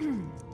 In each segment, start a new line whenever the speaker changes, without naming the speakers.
Thank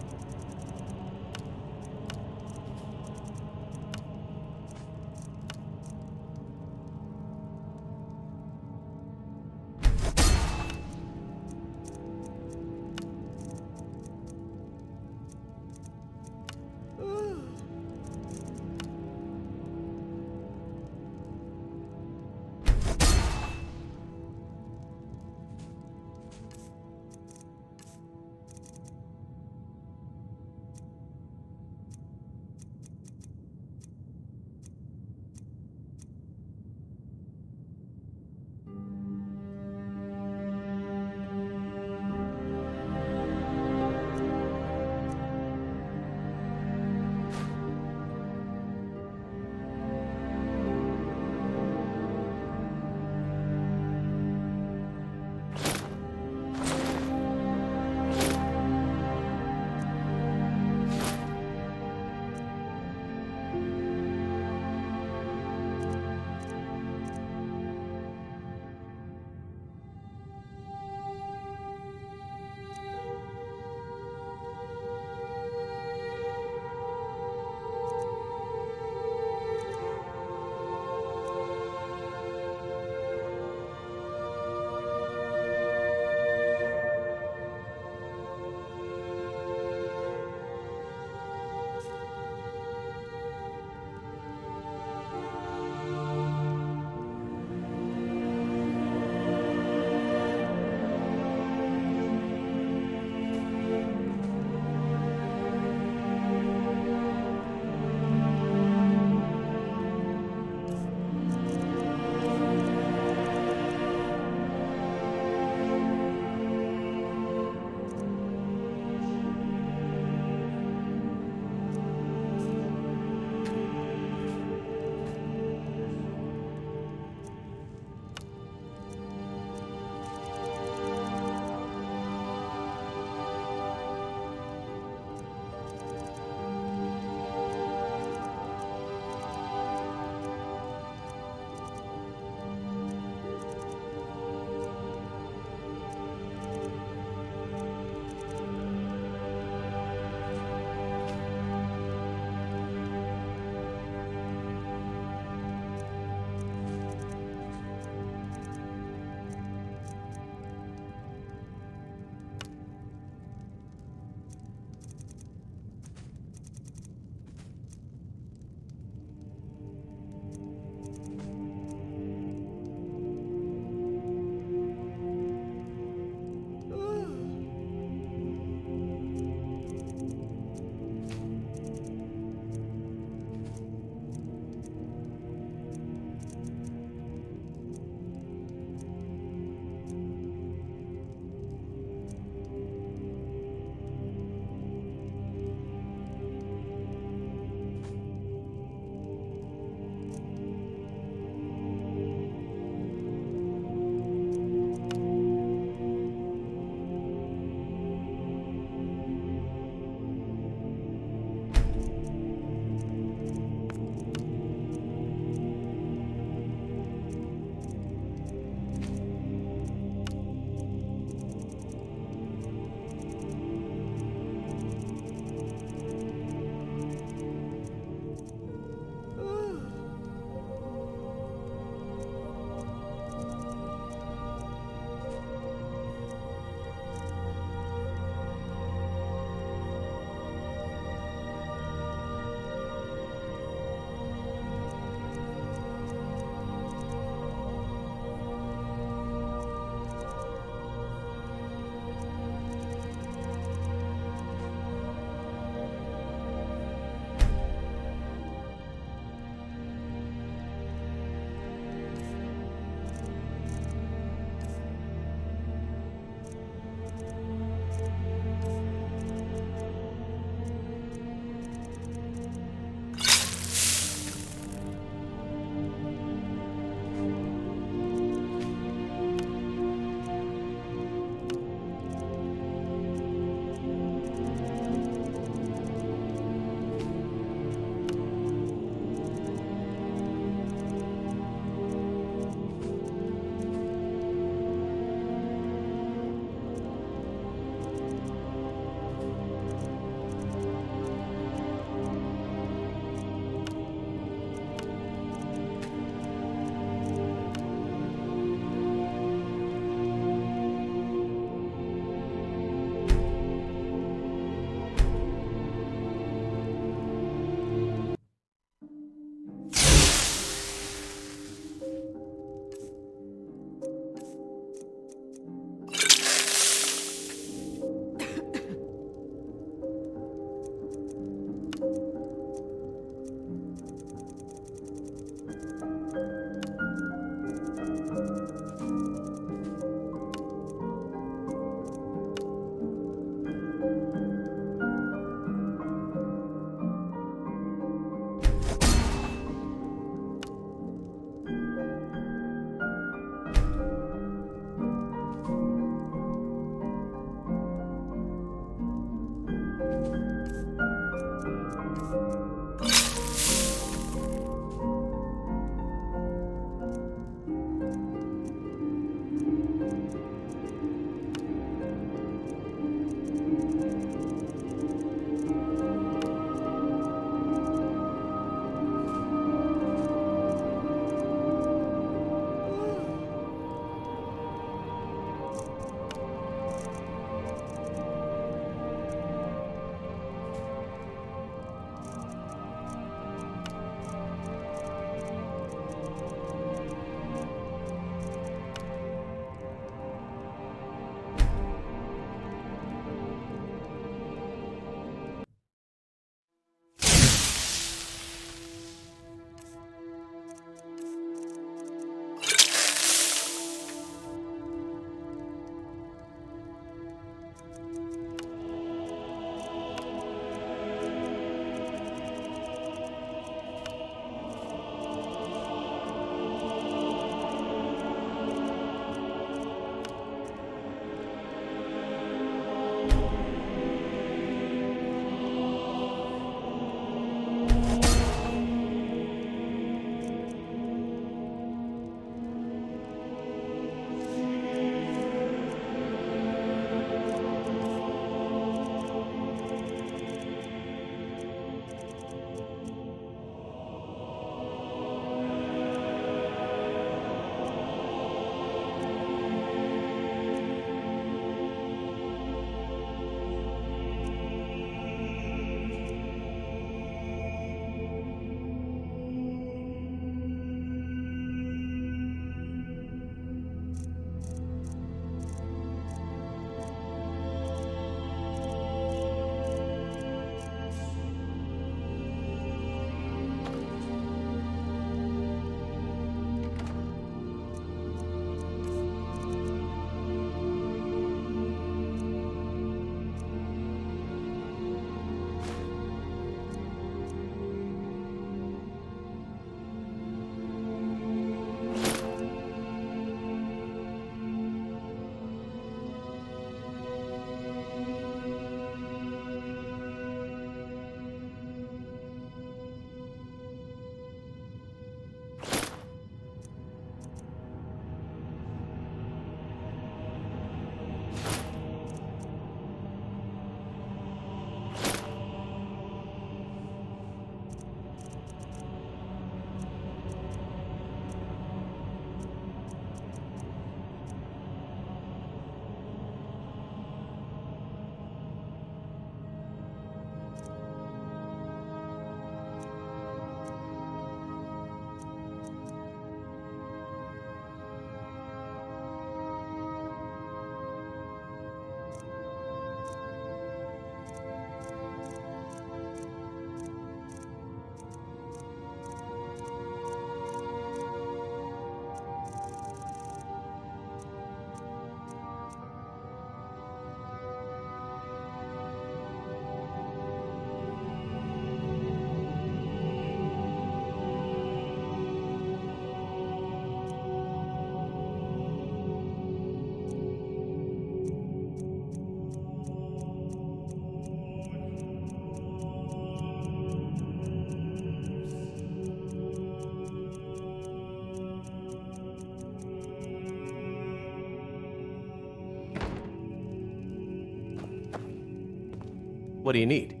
What do you need?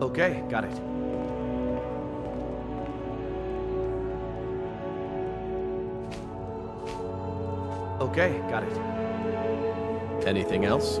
Okay, got it. Okay, got it. Anything else?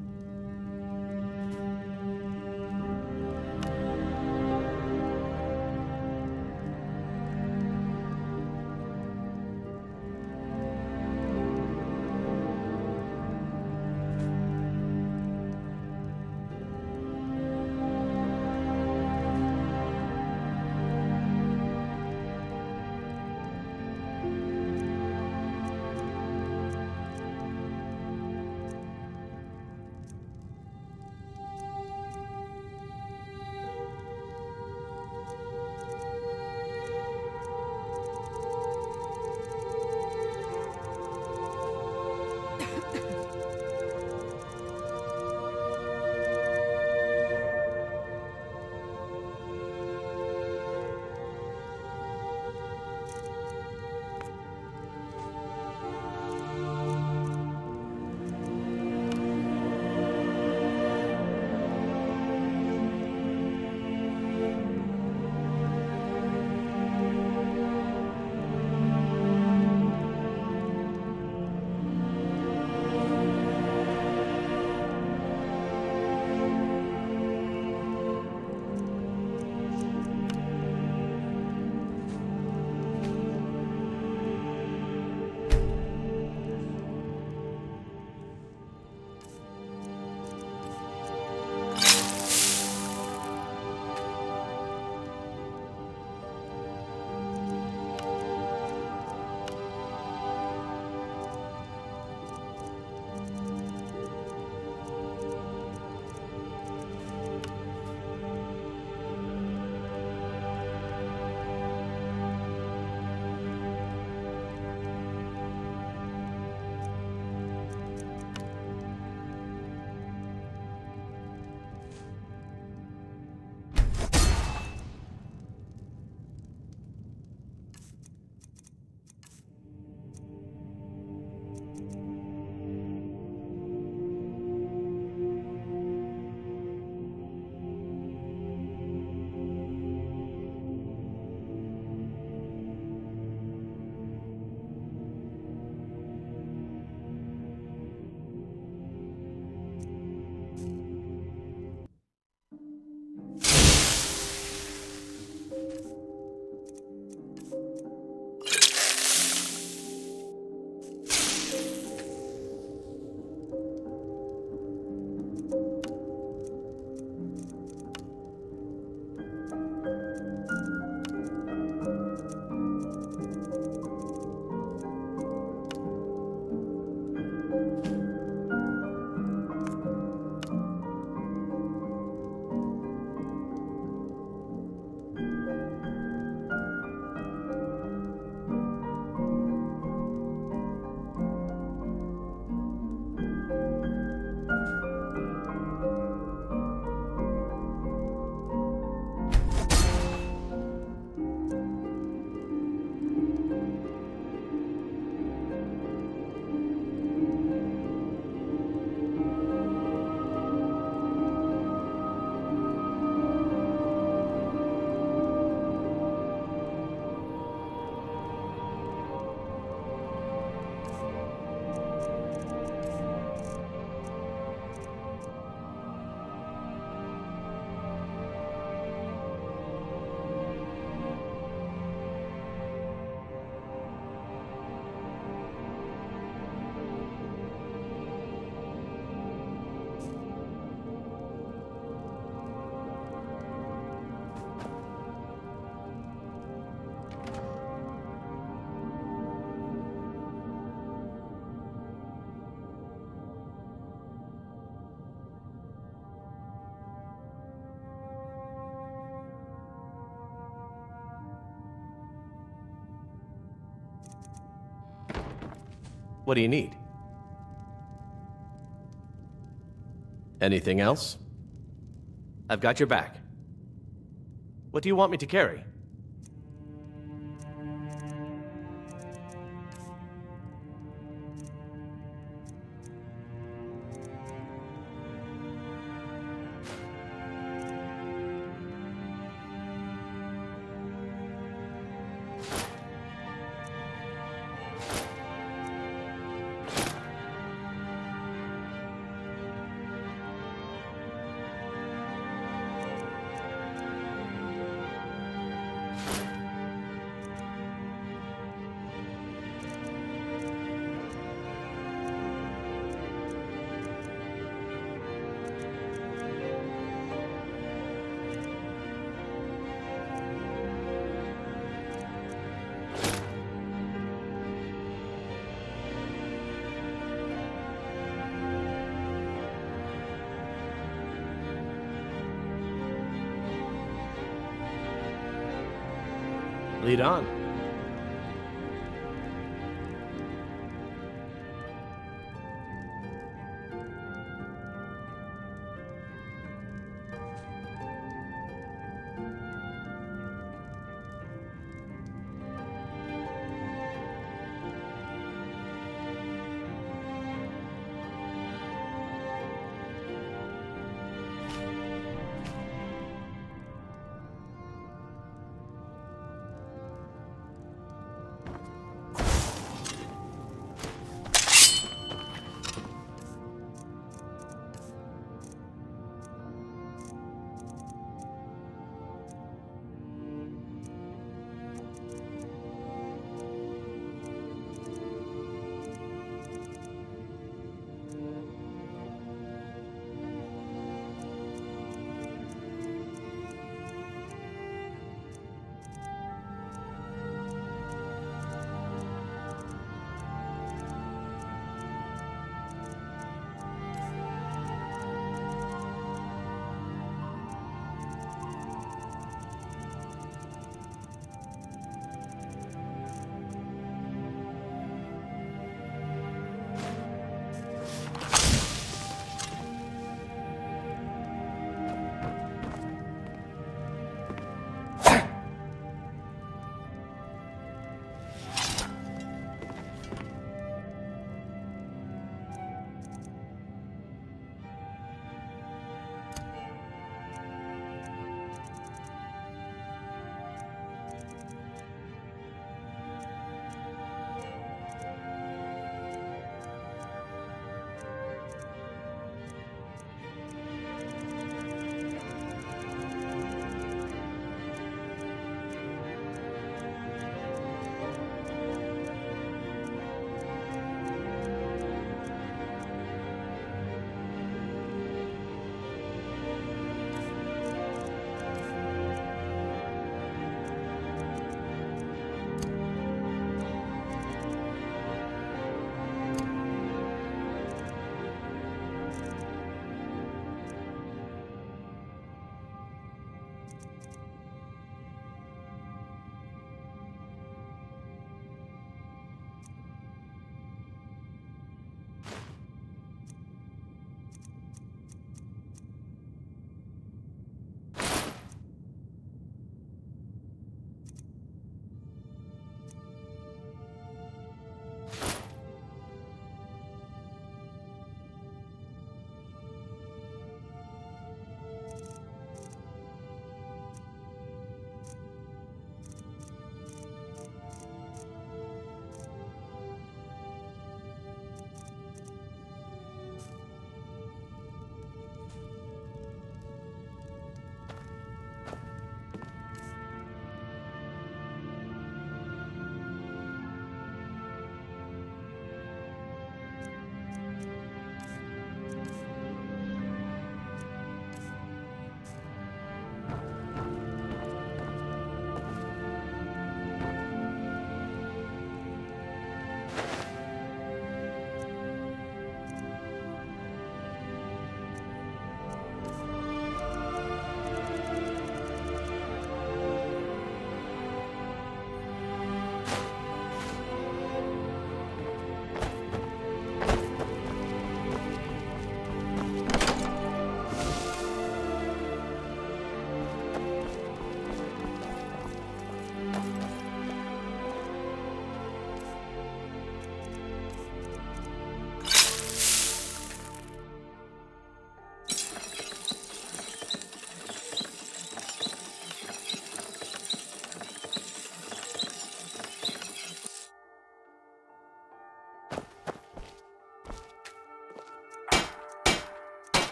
What do you need? Anything else? I've got your back. What do you want me to carry? Lead on.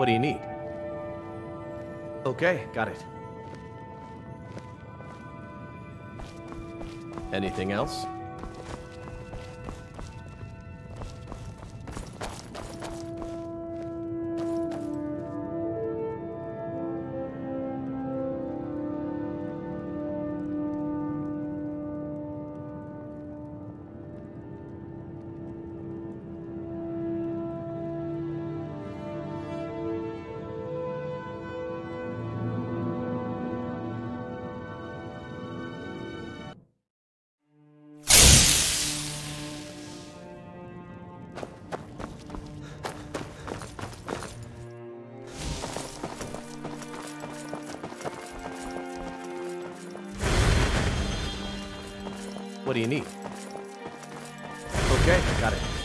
What do you need? Okay, got it. Anything else? Okay, got it.